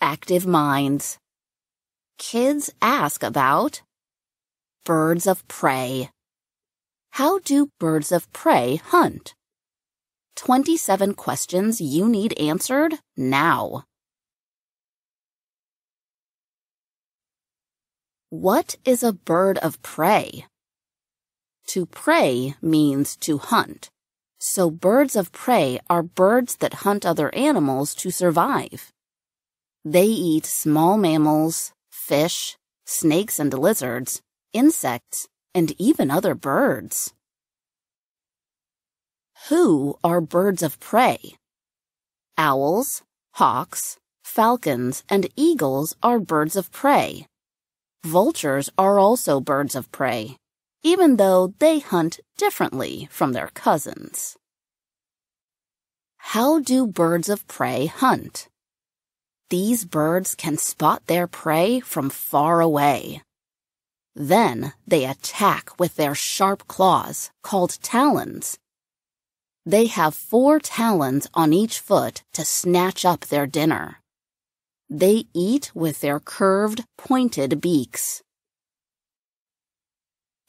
active minds. Kids ask about birds of prey. How do birds of prey hunt? 27 questions you need answered now. What is a bird of prey? To prey means to hunt. So birds of prey are birds that hunt other animals to survive. They eat small mammals, fish, snakes and lizards, insects, and even other birds. Who are birds of prey? Owls, hawks, falcons, and eagles are birds of prey. Vultures are also birds of prey, even though they hunt differently from their cousins. How do birds of prey hunt? These birds can spot their prey from far away. Then they attack with their sharp claws, called talons. They have four talons on each foot to snatch up their dinner. They eat with their curved, pointed beaks.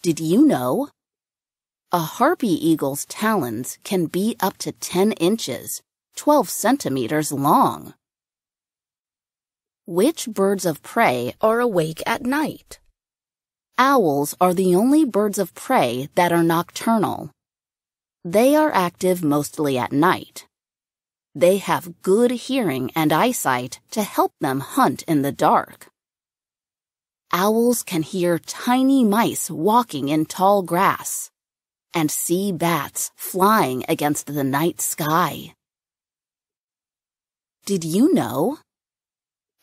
Did you know? A harpy eagle's talons can be up to 10 inches, 12 centimeters long. Which birds of prey are awake at night? Owls are the only birds of prey that are nocturnal. They are active mostly at night. They have good hearing and eyesight to help them hunt in the dark. Owls can hear tiny mice walking in tall grass and see bats flying against the night sky. Did you know?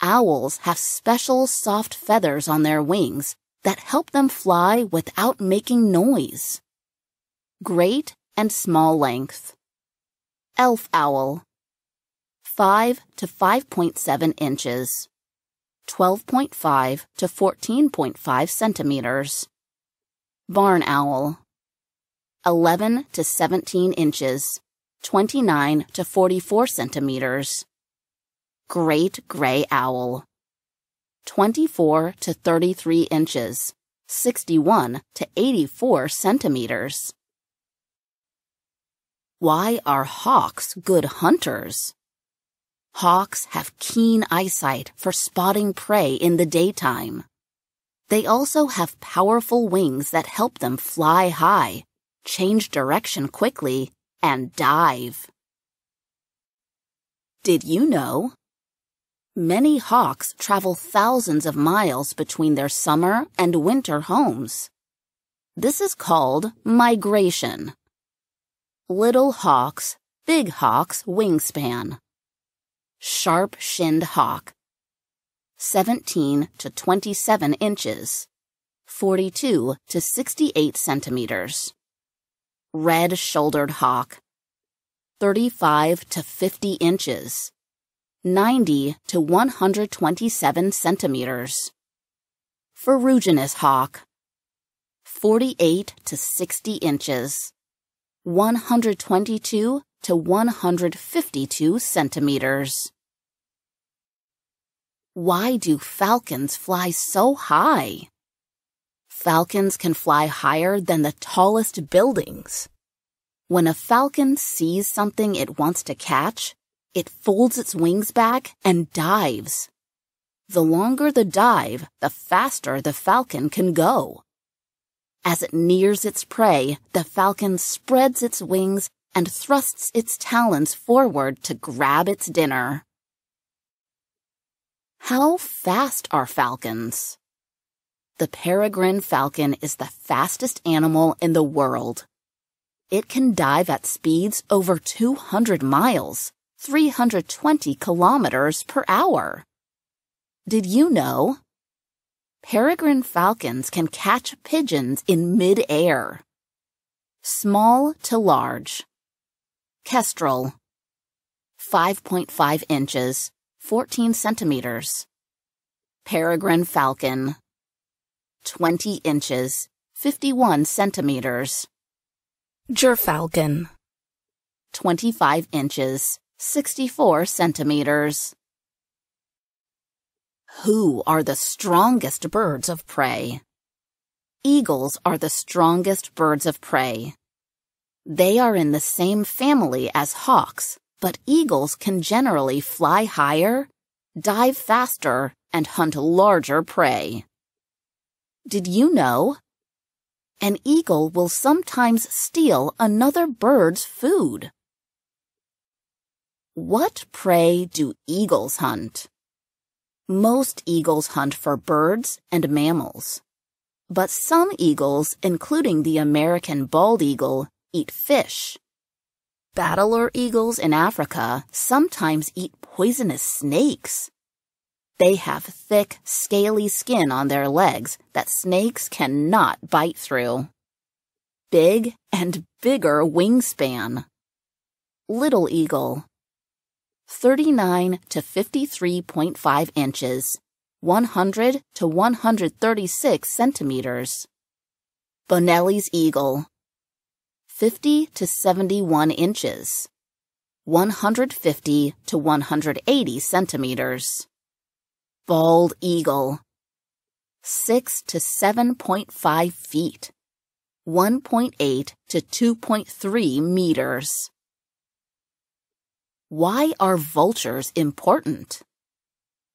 Owls have special soft feathers on their wings that help them fly without making noise. Great and small length. Elf owl 5 to 5.7 inches, 12.5 to 14.5 centimeters. Barn owl, 11 to 17 inches, 29 to 44 centimeters. Great gray owl, 24 to 33 inches, 61 to 84 centimeters. Why are hawks good hunters? Hawks have keen eyesight for spotting prey in the daytime. They also have powerful wings that help them fly high, change direction quickly, and dive. Did you know? Many hawks travel thousands of miles between their summer and winter homes. This is called migration. Little hawks, big hawks wingspan sharp-shinned hawk, 17 to 27 inches, 42 to 68 centimeters. Red-shouldered hawk, 35 to 50 inches, 90 to 127 centimeters. Ferruginous hawk, 48 to 60 inches, 122 to 152 centimeters. Why do falcons fly so high? Falcons can fly higher than the tallest buildings. When a falcon sees something it wants to catch, it folds its wings back and dives. The longer the dive, the faster the falcon can go. As it nears its prey, the falcon spreads its wings and thrusts its talons forward to grab its dinner. How fast are falcons? The peregrine falcon is the fastest animal in the world. It can dive at speeds over 200 miles, 320 kilometers per hour. Did you know? Peregrine falcons can catch pigeons in mid-air. Small to large. Kestrel. 5.5 inches, 14 centimeters. Peregrine falcon. 20 inches, 51 centimeters. Gyrfalcon. 25 inches, 64 centimeters. Who are the strongest birds of prey? Eagles are the strongest birds of prey. They are in the same family as hawks, but eagles can generally fly higher, dive faster, and hunt larger prey. Did you know? An eagle will sometimes steal another bird's food. What prey do eagles hunt? Most eagles hunt for birds and mammals. But some eagles, including the American bald eagle, eat fish. Bateleur eagles in Africa sometimes eat poisonous snakes. They have thick, scaly skin on their legs that snakes cannot bite through. Big and bigger wingspan. Little eagle. 39 to 53.5 inches, 100 to 136 centimeters. Bonelli's eagle. 50 to 71 inches, 150 to 180 centimeters. Bald eagle, 6 to 7.5 feet, 1.8 to 2.3 meters. Why are vultures important?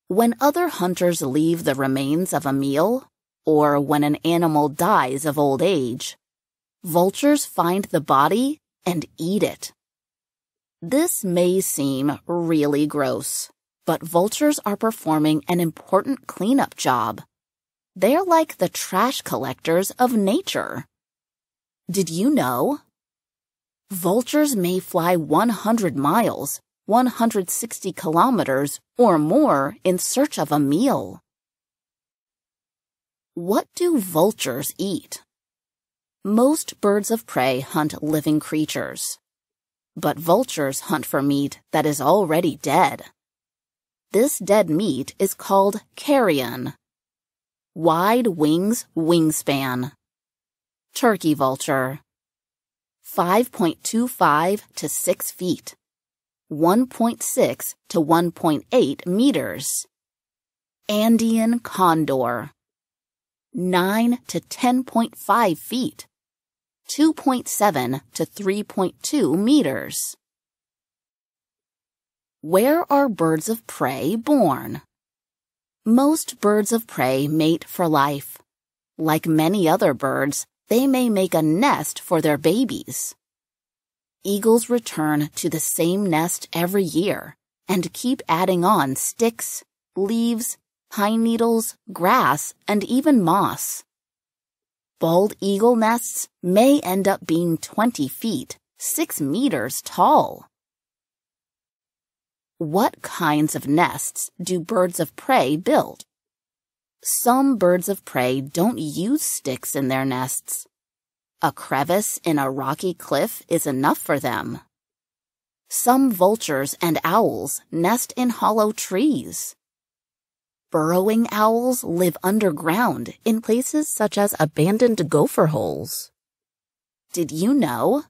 When other hunters leave the remains of a meal, or when an animal dies of old age, vultures find the body and eat it. This may seem really gross, but vultures are performing an important cleanup job. They're like the trash collectors of nature. Did you know? Vultures may fly 100 miles, 160 kilometers, or more in search of a meal. What do vultures eat? Most birds of prey hunt living creatures, but vultures hunt for meat that is already dead. This dead meat is called carrion. Wide wings wingspan. Turkey vulture. 5.25 to 6 feet. 1.6 to 1.8 meters. Andean condor. 9 to 10.5 feet. 2.7 to 3.2 meters. Where are birds of prey born? Most birds of prey mate for life. Like many other birds, they may make a nest for their babies. Eagles return to the same nest every year and keep adding on sticks, leaves, pine needles, grass, and even moss bald eagle nests may end up being 20 feet, 6 meters tall. What kinds of nests do birds of prey build? Some birds of prey don't use sticks in their nests. A crevice in a rocky cliff is enough for them. Some vultures and owls nest in hollow trees. Burrowing owls live underground in places such as abandoned gopher holes. Did you know?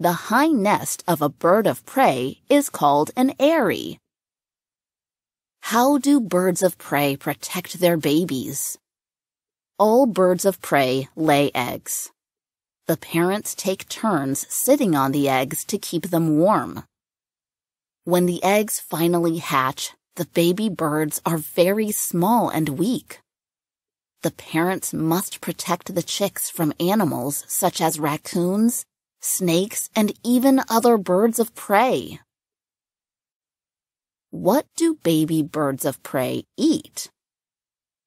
The high nest of a bird of prey is called an eyrie. How do birds of prey protect their babies? All birds of prey lay eggs. The parents take turns sitting on the eggs to keep them warm. When the eggs finally hatch, the baby birds are very small and weak. The parents must protect the chicks from animals such as raccoons, snakes, and even other birds of prey. What do baby birds of prey eat?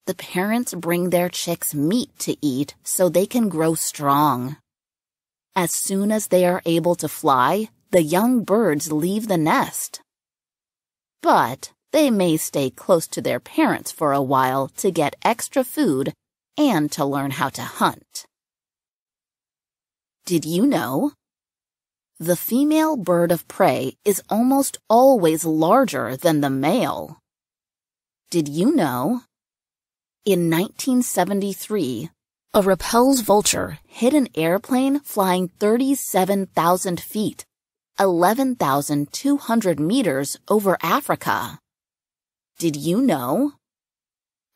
The parents bring their chicks meat to eat so they can grow strong. As soon as they are able to fly, the young birds leave the nest. But they may stay close to their parents for a while to get extra food and to learn how to hunt. Did you know? The female bird of prey is almost always larger than the male. Did you know? In 1973, a Rüppell's vulture hit an airplane flying 37,000 feet, 11,200 meters over Africa. Did you know?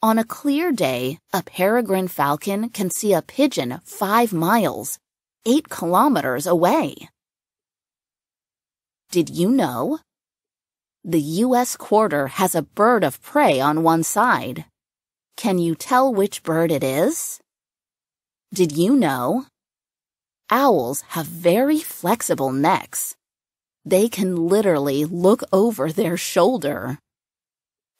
On a clear day, a peregrine falcon can see a pigeon five miles, eight kilometers away. Did you know? The U.S. quarter has a bird of prey on one side. Can you tell which bird it is? Did you know? Owls have very flexible necks. They can literally look over their shoulder.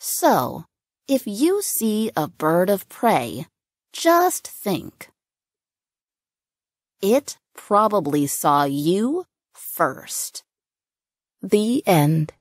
So, if you see a bird of prey, just think. It probably saw you first. The end.